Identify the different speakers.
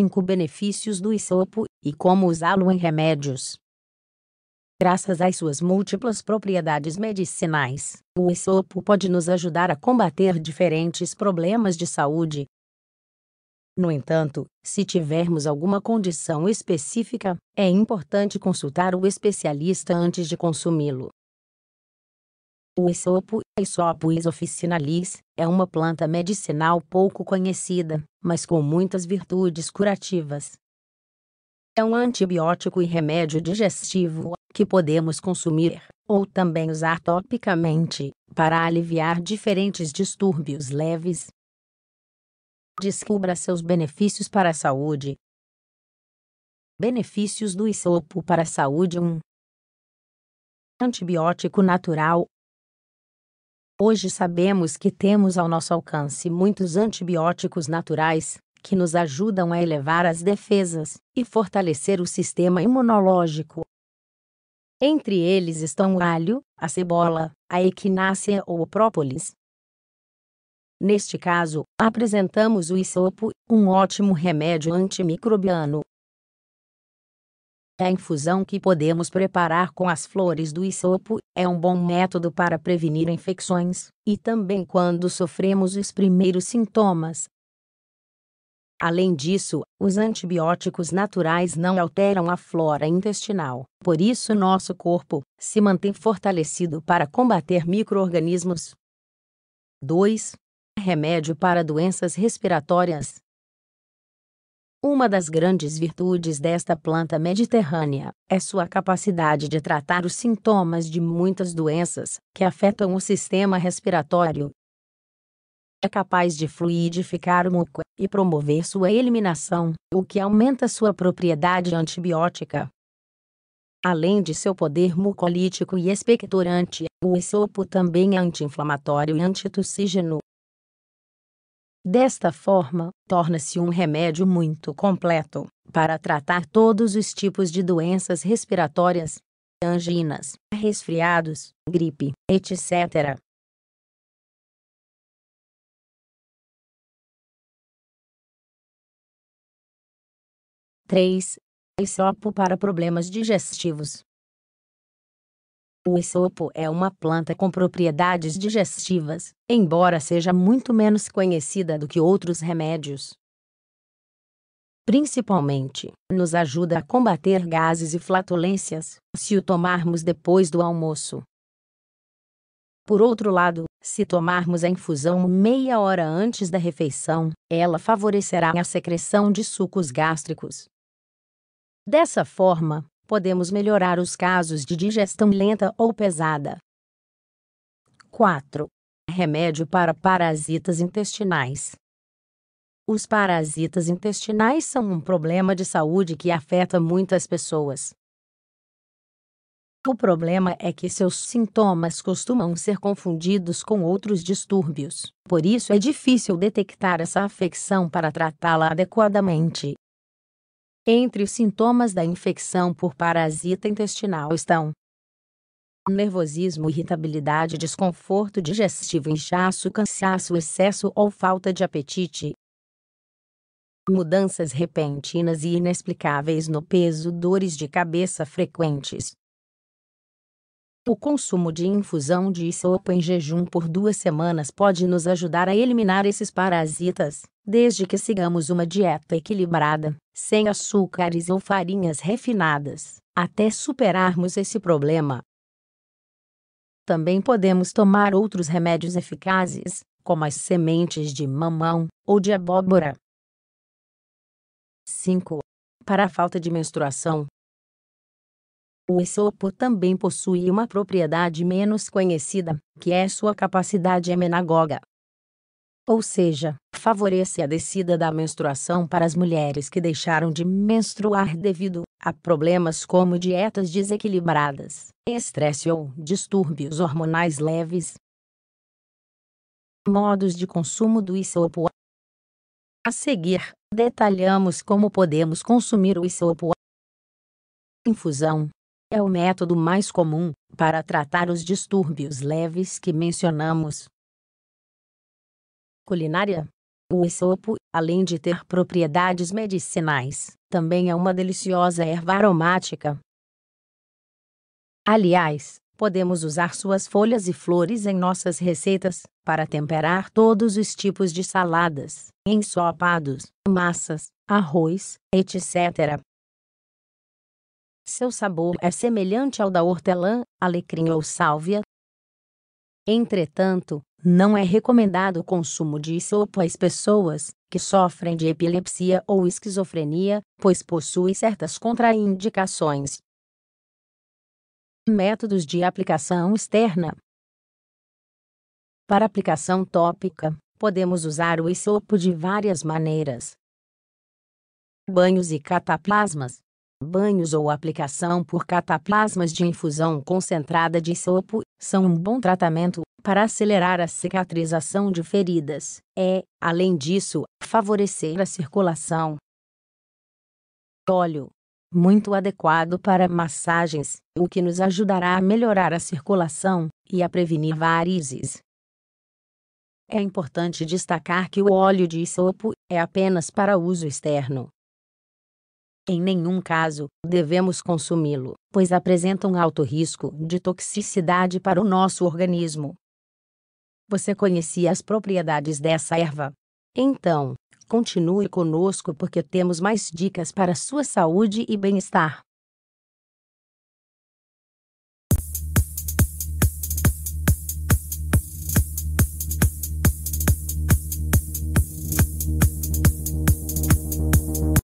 Speaker 1: 5 benefícios do isopo e como usá-lo em remédios. Graças às suas múltiplas propriedades medicinais, o isopo pode nos ajudar a combater diferentes problemas de saúde. No entanto, se tivermos alguma condição específica, é importante consultar o especialista antes de consumi-lo. O isopo, Isopois officinalis, é uma planta medicinal pouco conhecida, mas com muitas virtudes curativas. É um antibiótico e remédio digestivo que podemos consumir, ou também usar topicamente, para aliviar diferentes distúrbios leves. Descubra seus benefícios para a saúde. Benefícios do isopo para a saúde 1. Antibiótico natural Hoje sabemos que temos ao nosso alcance muitos antibióticos naturais, que nos ajudam a elevar as defesas e fortalecer o sistema imunológico. Entre eles estão o alho, a cebola, a equinácea ou o própolis. Neste caso, apresentamos o isopo, um ótimo remédio antimicrobiano, a infusão que podemos preparar com as flores do isopo é um bom método para prevenir infecções, e também quando sofremos os primeiros sintomas. Além disso, os antibióticos naturais não alteram a flora intestinal, por isso nosso corpo se mantém fortalecido para combater microorganismos. 2. Remédio para doenças respiratórias. Uma das grandes virtudes desta planta mediterrânea é sua capacidade de tratar os sintomas de muitas doenças que afetam o sistema respiratório. É capaz de fluidificar o muco e promover sua eliminação, o que aumenta sua propriedade antibiótica. Além de seu poder mucolítico e expectorante, o esopo também é anti-inflamatório e antitussígeno, Desta forma, torna-se um remédio muito completo para tratar todos os tipos de doenças respiratórias, anginas, resfriados, gripe, etc. Três. Isopo para problemas digestivos. O esopo é uma planta com propriedades digestivas, embora seja muito menos conhecida do que outros remédios. Principalmente, nos ajuda a combater gases e flatulências, se o tomarmos depois do almoço. Por outro lado, se tomarmos a infusão meia hora antes da refeição, ela favorecerá a secreção de sucos gástricos. Dessa forma, podemos melhorar os casos de digestão lenta ou pesada. 4. Remédio para parasitas intestinais. Os parasitas intestinais são um problema de saúde que afeta muitas pessoas. O problema é que seus sintomas costumam ser confundidos com outros distúrbios, por isso é difícil detectar essa afecção para tratá-la adequadamente. Entre os sintomas da infecção por parasita intestinal estão nervosismo, irritabilidade, desconforto digestivo, inchaço, cansaço, excesso ou falta de apetite, mudanças repentinas e inexplicáveis no peso, dores de cabeça frequentes. O consumo de infusão de sopa em jejum por duas semanas pode nos ajudar a eliminar esses parasitas, desde que sigamos uma dieta equilibrada, sem açúcares ou farinhas refinadas, até superarmos esse problema. Também podemos tomar outros remédios eficazes, como as sementes de mamão ou de abóbora. 5. Para a falta de menstruação, o esopo também possui uma propriedade menos conhecida, que é sua capacidade emenagoga. Ou seja, favorece a descida da menstruação para as mulheres que deixaram de menstruar devido a problemas como dietas desequilibradas, estresse ou distúrbios hormonais leves. Modos de consumo do isopo. A seguir, detalhamos como podemos consumir o isopo. Infusão é o método mais comum para tratar os distúrbios leves que mencionamos. Culinária O isopo, além de ter propriedades medicinais, também é uma deliciosa erva aromática. Aliás, podemos usar suas folhas e flores em nossas receitas para temperar todos os tipos de saladas, ensopados, massas, arroz, etc. Seu sabor é semelhante ao da hortelã, alecrim ou sálvia. Entretanto, não é recomendado o consumo de isopo às pessoas que sofrem de epilepsia ou esquizofrenia, pois possui certas contraindicações. Métodos de aplicação externa. Para aplicação tópica, podemos usar o isopo de várias maneiras. Banhos e cataplasmas. Banhos ou aplicação por cataplasmas de infusão concentrada de sopo são um bom tratamento para acelerar a cicatrização de feridas. É, além disso, favorecer a circulação. Óleo muito adequado para massagens, o que nos ajudará a melhorar a circulação e a prevenir varizes. É importante destacar que o óleo de sopo é apenas para uso externo. Em nenhum caso devemos consumi-lo, pois apresenta um alto risco de toxicidade para o nosso organismo. Você conhecia as propriedades dessa erva? Então, continue conosco porque temos mais dicas para sua saúde e bem-estar.